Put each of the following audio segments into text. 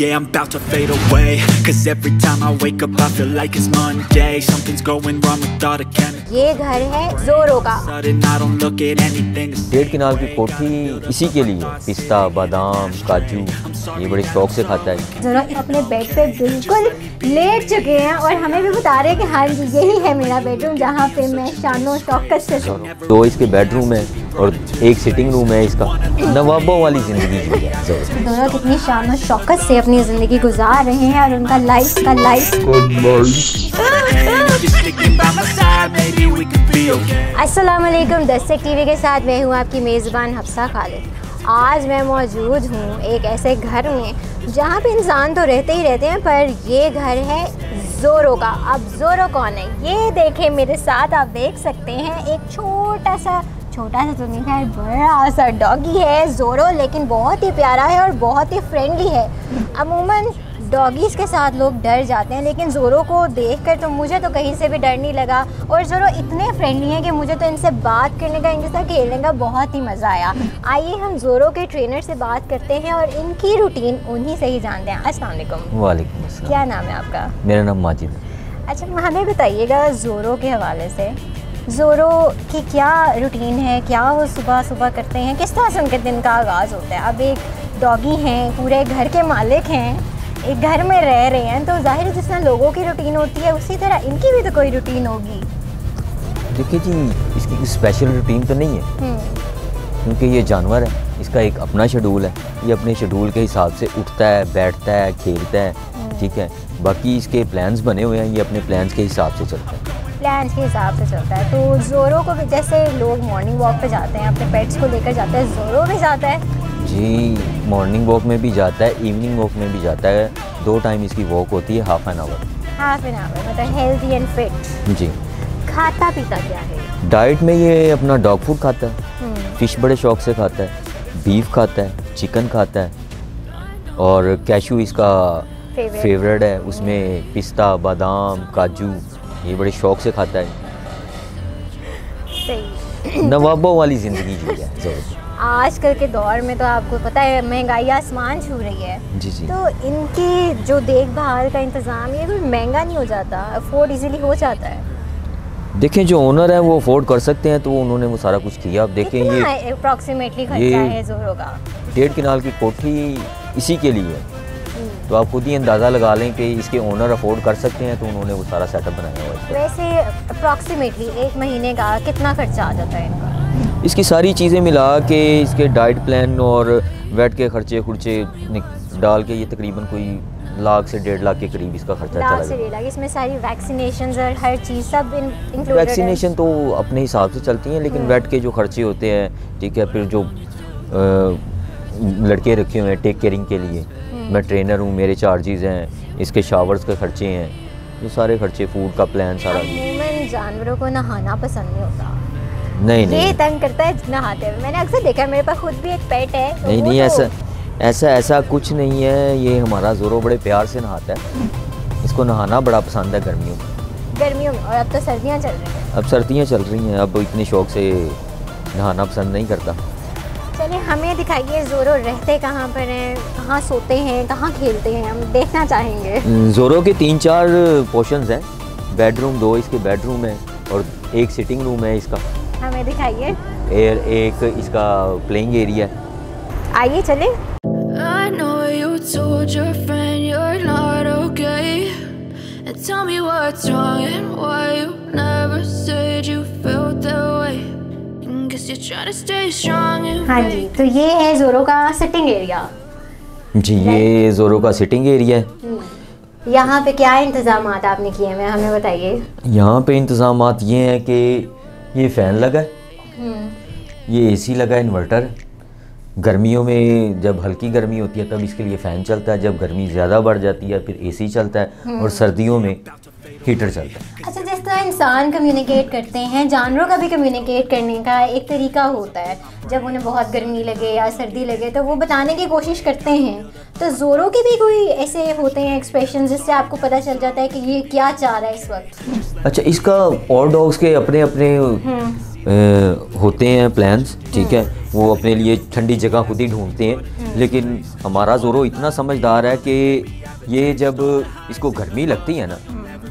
Yeah, I'm about to fade away Cause every time I wake up I feel like it's Monday Something's going wrong with all the chemicals ये घर है जोरो का Sudden I don't look at anything the डेढ़ किनाल की कोठी इसी के लिए पिस्ता बादाम काजू ये बड़े शौक से खाता है जोरो अपने बेड पे बिल्कुल लेट चुके हैं और हमें भी बता रहे हैं कि हाँ जी यही है मेरा बेडरूम जहाँ पे मैं शानो शौकत से सोऊं दो इसके बेडरूम है और एक सिटिंग रूम है इसका। नवाबों वाली ज़िंदगी जी है दोनों कितनी शानो शौकत से अपनी ज़िंदगी गुजार रहे हैं और उनका लाइफ का लाइफ वालेकुम दस्तक टीवी के साथ मैं हूँ आपकी मेज़बान हफ्सा खालिद। आज मैं मौजूद हूँ एक ऐसे घर में जहाँ पे इंसान तो रहते ही रहते हैं पर ये घर है जोरो का। अब जोरो कौन है? ये देखें मेरे साथ आप देख सकते हैं एक छोटा सा छोटा सा तो नहीं है बड़ा सा डॉगी है जोरो लेकिन बहुत ही प्यारा है और बहुत ही फ्रेंडली है। अमूमन डॉगीज़ के साथ लोग डर जाते हैं लेकिन ज़ोरो को देखकर तो मुझे तो कहीं से भी डर नहीं लगा। और ज़ोरो इतने फ्रेंडली हैं कि मुझे तो इनसे बात करने का इनके साथ खेलने का बहुत ही मज़ा आया। आइए हम ज़ोरो के ट्रेनर से बात करते हैं और इनकी रूटीन उन्हीं से ही जानते हैं। अस्सलाम वालेकुम वालेकुम क्या नाम है आपका? मेरा नाम माजिद अच्छा हमें बताइएगा ज़ोरो के हवाले से। ज़ोरो की क्या रूटीन है क्या वो सुबह सुबह करते हैं किस तरह से उनके दिन का आगाज़ होता है? अब एक डॉगी हैं पूरे घर के मालिक हैं एक घर में रह रहे हैं तो ज़ाहिर है जिस तरह लोगों की रूटीन होती है उसी तरह इनकी भी तो कोई रूटीन होगी। देखिए जी इसकी कोई स्पेशल रूटीन तो नहीं है। हम्म, क्योंकि ये जानवर है इसका एक अपना शेड्यूल है। ये अपने शेड्यूल के हिसाब से उठता है बैठता है खेलता है ठीक है? बाकी इसके प्लान्स बने हुए हैं ये अपने प्लान्स के हिसाब से चलता है। प्लान के हिसाब से चलता है। तो ज़ोरो को भी जैसे लोग मॉर्निंग वॉक पे जाते हैं अपने पेट्स को लेकर जाते हैं ज़ोरो भी जाता है। जी मॉर्निंग वॉक में भी जाता है इवनिंग वॉक में भी जाता है। दो टाइम इसकी वॉक होती है half an hour half an hour मतलब हेल्दी एंड फिट जी। खाता पीता क्या है? डाइट में ये अपना डॉग फ़ूड खाता है। हम्म, फ़िश बड़े शौक से खाता है बीफ खाता है चिकन खाता है। और कैशू इसका फेवरेट है उसमें पिस्ता बादाम काजू ये बड़े शौक से खाता है। नवाबों वाली ज़िंदगी जी है आजकल के दौर में तो आपको पता है महँगाई आसमान छू रही है। जी जी। तो इनकी जो देखभाल का इंतज़ाम ये कोई महँगा नहीं हो जाता अफोर्ड इजीली हो जाता है। देखें जो ओनर है वो अफोर्ड कर सकते हैं तो उन्होंने वो सारा कुछ किया। अब देखें ये अप्रॉक्सीमेटली खर्चा है जोरो का? डेढ़ किनाल की कोठी इसी के लिए है। तो आप खुद ही अंदाज़ा लगा लें कि इसके ओनर अफोर्ड कर सकते हैं तो उन्होंने वो सारा सेटअप बनाया हुआ है वैसे अप्रॉक्सीमेटली एक महीने का कितना खर्चा आ जाता है इनका इसकी सारी चीज़ें मिला के इसके डाइट प्लान और वेट के खर्चे खुर्चे डाल के ये तकरीबन कोई लाख से डेढ़ लाख के करीब इसका खर्चा चला से डेढ़ लाख इसमें सारी वैक्सीनेशन और हर चीज़ सब इंक्लूडेड वैक्सीनेशन तो अपने हिसाब से चलती हैं लेकिन हम्म। वेट के जो खर्चे होते हैं ठीक है फिर जो अ, लड़के रखे हुए हैं टेक केयरिंग के लिए हम्म। मैं ट्रेनर हूँ मेरे चार्जेस हैं इसके शावर्स के खर्चे हैं ये सारे खर्चे फ़ूड का प्लान सारा। जानवरों को नहाना पसंद नहीं होता। नहीं नहीं। ये तंग करता है नहाते हुए। मैंने अक्सर देखा है मेरे पास खुद भी एक पेट है तो नहीं नहीं तो- ऐसा ऐसा ऐसा कुछ नहीं है ये हमारा ज़ोरो बड़े प्यार से नहाता है। इसको नहाना बड़ा पसंद है गर्मियों में। गर्मियों में और अब तो सर्दियाँ चल रही हैं। अब सर्दियाँ चल रही हैं अब इतने शौक से नहाना पसंद नहीं करता। चलिए हमें दिखाइए जोरो रहते कहाँ पर हैं? कहाँ सोते हैं? कहाँ खेलते हैं? हम देखना चाहेंगे। ज़ोरो के तीन चार पोर्शन हैं। बेडरूम दो इसके बेडरूम है और एक सिटिंग रूम है इसका। हमें दिखाइए। एयर एक इसका प्लेइंग एरिया है। आइए चले tell me what's wrong and why you never हाँ जी तो ये है जोरो का सिटिंग एरिया जी ये ज़ोरो का सिटिंग एरिया है। यहाँ पे क्या इंतज़ाम आपने किए हैं हमें बताइए। यहाँ पे इंतज़ाम ये हैं कि ये फ़ैन लगा है। हम्म, ये एसी लगा है इन्वर्टर गर्मियों में जब हल्की गर्मी होती है तब इसके लिए फ़ैन चलता है। जब गर्मी ज़्यादा बढ़ जाती है फिर एसी चलता है। और सर्दियों में हीटर चलता है। अच्छा जिस तरह इंसान कम्युनिकेट करते हैं जानवरों का भी कम्युनिकेट करने का एक तरीका होता है। जब उन्हें बहुत गर्मी लगे या सर्दी लगे तो वो बताने की कोशिश करते हैं। तो जोरों के भी कोई ऐसे होते हैं एक्सप्रेशन जिससे आपको पता चल जाता है कि ये क्या चाह रहा है इस वक्त? अच्छा इसका और डॉग्स के अपने अपने अ, होते हैं प्लान्स ठीक है? वो अपने लिए ठंडी जगह खुद ही ढूंढते हैं। लेकिन हमारा जोरो इतना समझदार है कि ये जब इसको गर्मी लगती है ना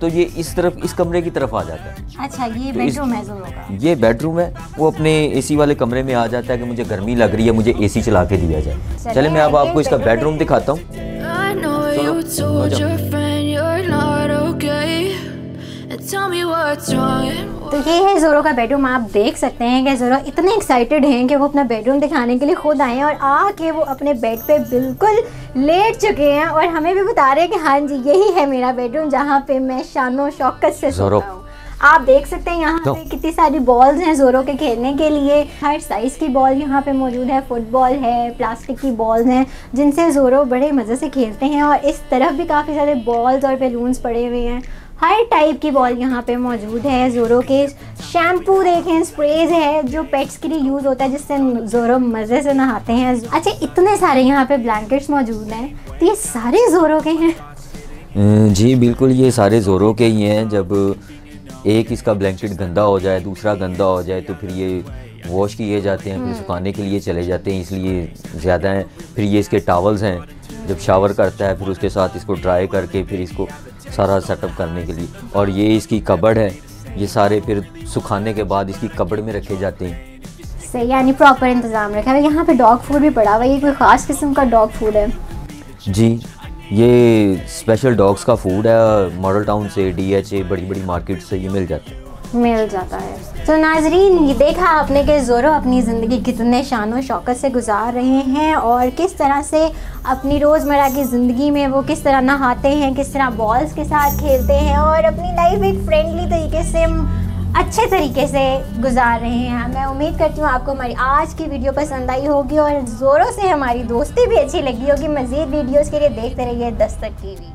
तो ये इस तरफ़ इस कमरे की तरफ़ आ जाता है। अच्छा ये तो बेडरूम है का। ये बेडरूम है वो अपने एसी वाले कमरे में आ जाता है कि मुझे गर्मी लग रही है मुझे एसी चला के दिया जाए। चलिए, चले मैं अब आपको इसका बेडरूम दिखाता हूँ। तो ये है जोरो का बेडरूम आप देख सकते हैं कि जोरो इतने एक्साइटेड हैं कि वो अपना बेडरूम दिखाने के लिए खुद आए हैं और आके वो अपने बेड पे बिल्कुल लेट चुके हैं और हमें भी बता रहे हैं कि हाँ जी यही है मेरा बेडरूम जहाँ पे मैं शानो शौकत से जोरो। सोता हूँ। आप देख सकते हैं यहाँ तो- पे कितनी सारी बॉल्स हैं जोरो के खेलने के लिए। हर साइज़ की बॉल यहाँ पे मौजूद है। फुटबॉल है प्लास्टिक की बॉल्स हैं जिनसे जोरो बड़े मज़े से खेलते हैं और इस तरफ़ भी काफ़ी सारे बॉल्स और बैलून्स पड़े हुए हैं। हर टाइप की बॉल यहाँ पे मौजूद है जोरो के शैम्पू देखें स्प्रेज है जो पेट्स के लिए यूज़ होता है जिससे जोरो मज़े से नहाते हैं। अच्छा इतने सारे यहाँ पे ब्लैंकेट्स मौजूद हैं तो ये सारे जोरो के हैं? जी बिल्कुल ये सारे ज़ोरों के ही हैं। जब एक इसका ब्लैंकेट गंदा हो जाए दूसरा गंदा हो जाए तो फिर ये वॉश किए जाते हैं फिर सुखाने के लिए चले जाते हैं इसलिए ज़्यादा हैं। फिर ये इसके टावल्स हैं जब शावर करता है फिर उसके साथ इसको ड्राई करके फिर इसको सारा सेटअप करने के लिए। और ये इसकी कबड़ है। ये सारे फिर सुखाने के बाद इसकी कबड़ में रखे जाते हैं। सही यानी प्रॉपर इंतज़ाम रखा है। यहाँ पे डॉग फ़ूड भी पड़ा हुआ है। ये कोई ख़ास किस्म का डॉग फ़ूड है? जी ये स्पेशल डॉग्स का फ़ूड है। मॉडल टाउन से डी एच ए बड़ी बड़ी मार्केट से ये मिल जाता है। मिल जाता है। तो नाजरीन, ये देखा आपने कि ज़ोरो अपनी ज़िंदगी कितने शान व शौकत से गुजार रहे हैं और किस तरह से अपनी रोज़मर्रा की ज़िंदगी में वो किस तरह नहाते हैं, किस तरह बॉल्स के साथ खेलते हैं और अपनी लाइफ एक फ्रेंडली तरीके से, अच्छे तरीके से गुजार रहे हैं। मैं उम्मीद करती हूँ आपको हमारी आज की वीडियो पसंद आई होगी और ज़ोरों से हमारी दोस्ती भी अच्छी लगी होगी। मज़ीद वीडियोज़ के लिए देखते रहिए दस्तक टीवी।